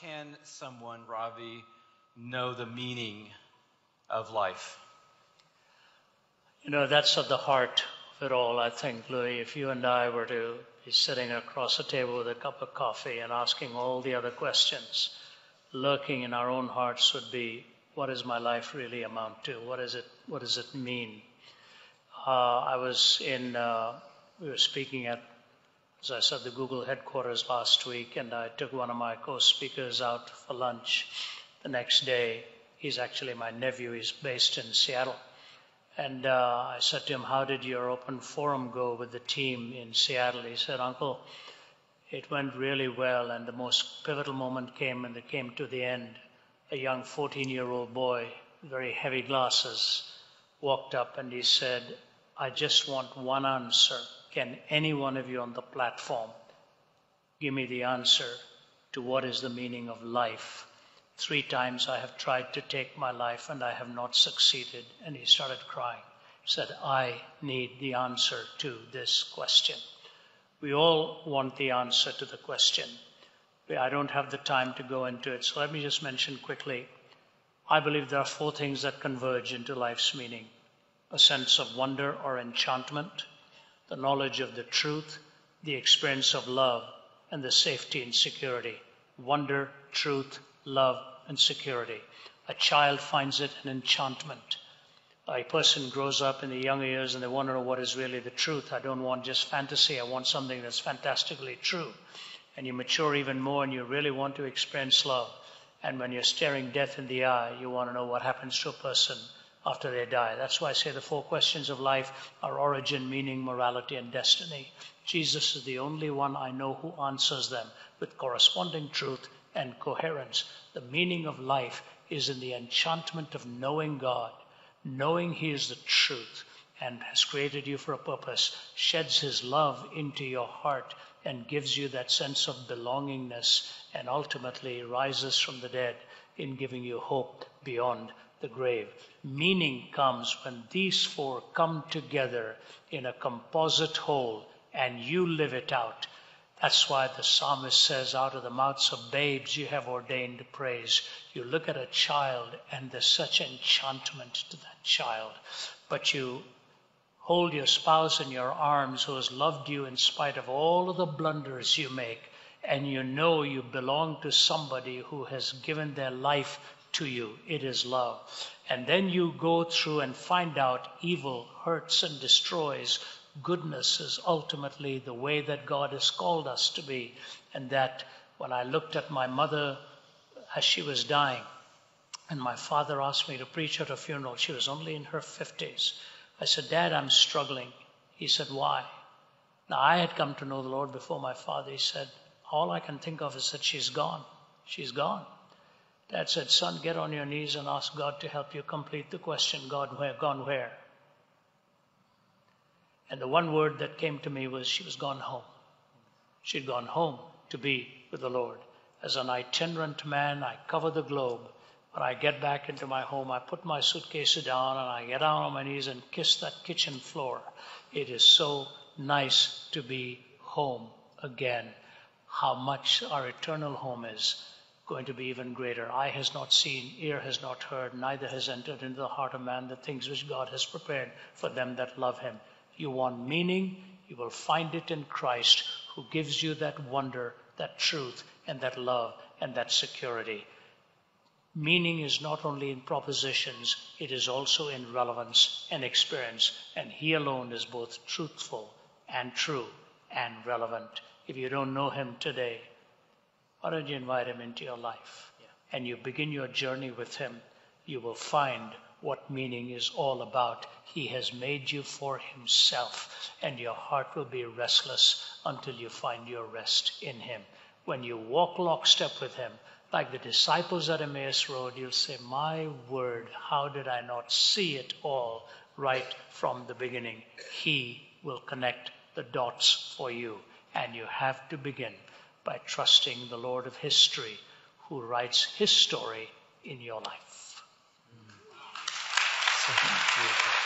can someone, Ravi, know the meaning of life? You know, that's at the heart of it all, I think, Louis. If you and I were to be sitting across a table with a cup of coffee and asking all the other questions, lurking in our own hearts would be, what does my life really amount to? What, is it, what does it mean? Uh, I was in, uh, we were speaking at, as I said, the Google headquarters last week, and I took one of my co speakers out for lunch the next day. He's actually my nephew, he's based in Seattle. And uh, I said to him, How did your open forum go with the team in Seattle? He said, Uncle, it went really well, and the most pivotal moment came when it came to the end. A young 14 year old boy, very heavy glasses, walked up and he said, I just want one answer. Can any one of you on the platform give me the answer to what is the meaning of life? Three times I have tried to take my life and I have not succeeded. And he started crying. He said, I need the answer to this question. We all want the answer to the question. I don't have the time to go into it, so let me just mention quickly. I believe there are four things that converge into life's meaning a sense of wonder or enchantment, the knowledge of the truth, the experience of love, and the safety and security. Wonder, truth, love, and security. A child finds it an enchantment. A person grows up in the younger years and they want to know what is really the truth. I don't want just fantasy, I want something that's fantastically true. And you mature even more and you really want to experience love. And when you're staring death in the eye, you want to know what happens to a person after they die. That's why I say the four questions of life are origin, meaning, morality, and destiny. Jesus is the only one I know who answers them with corresponding truth and coherence. The meaning of life is in the enchantment of knowing God, knowing He is the truth and has created you for a purpose, sheds His love into your heart and gives you that sense of belongingness and ultimately rises from the dead in giving you hope beyond the grave. Meaning comes when these four come together in a composite whole and you live it out that's why the psalmist says, Out of the mouths of babes you have ordained praise. You look at a child and there's such enchantment to that child. But you hold your spouse in your arms who has loved you in spite of all of the blunders you make, and you know you belong to somebody who has given their life to you. It is love. And then you go through and find out evil hurts and destroys goodness is ultimately the way that God has called us to be. And that when I looked at my mother as she was dying, and my father asked me to preach at her funeral, she was only in her 50s. I said, Dad, I'm struggling. He said, Why? Now, I had come to know the Lord before my father. He said, All I can think of is that she's gone. She's gone. Dad said, Son, get on your knees and ask God to help you complete the question God, where? Gone where? And the one word that came to me was she was gone home. She'd gone home to be with the Lord. As an itinerant man, I cover the globe. When I get back into my home, I put my suitcase down and I get down on my knees and kiss that kitchen floor. It is so nice to be home again. How much our eternal home is going to be even greater. Eye has not seen, ear has not heard, neither has entered into the heart of man the things which God has prepared for them that love him. You want meaning, you will find it in Christ who gives you that wonder, that truth, and that love, and that security. Meaning is not only in propositions, it is also in relevance and experience, and He alone is both truthful and true and relevant. If you don't know Him today, why don't you invite Him into your life? Yeah. And you begin your journey with Him, you will find what meaning is all about. He has made you for Himself, and your heart will be restless until you find your rest in Him. When you walk lockstep with Him, like the disciples at Emmaus Road, you'll say, My word, how did I not see it all right from the beginning? He will connect the dots for you, and you have to begin by trusting the Lord of history who writes his story in your life. Beautiful.